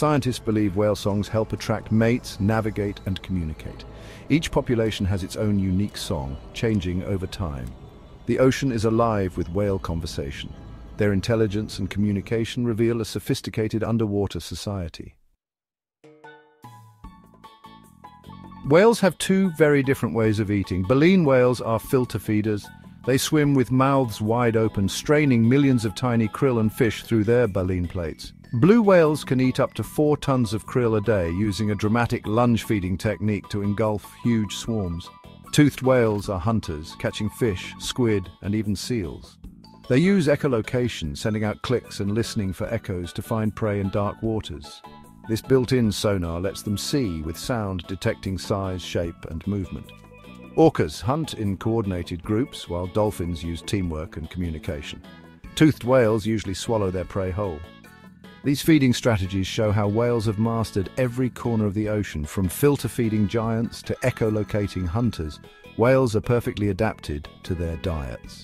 Scientists believe whale songs help attract mates, navigate and communicate. Each population has its own unique song, changing over time. The ocean is alive with whale conversation. Their intelligence and communication reveal a sophisticated underwater society. Whales have two very different ways of eating. Baleen whales are filter feeders. They swim with mouths wide open, straining millions of tiny krill and fish through their baleen plates. Blue whales can eat up to four tons of krill a day using a dramatic lunge feeding technique to engulf huge swarms. Toothed whales are hunters, catching fish, squid and even seals. They use echolocation, sending out clicks and listening for echoes to find prey in dark waters. This built-in sonar lets them see with sound detecting size, shape and movement. Orcas hunt in coordinated groups while dolphins use teamwork and communication. Toothed whales usually swallow their prey whole. These feeding strategies show how whales have mastered every corner of the ocean, from filter-feeding giants to echolocating hunters. Whales are perfectly adapted to their diets.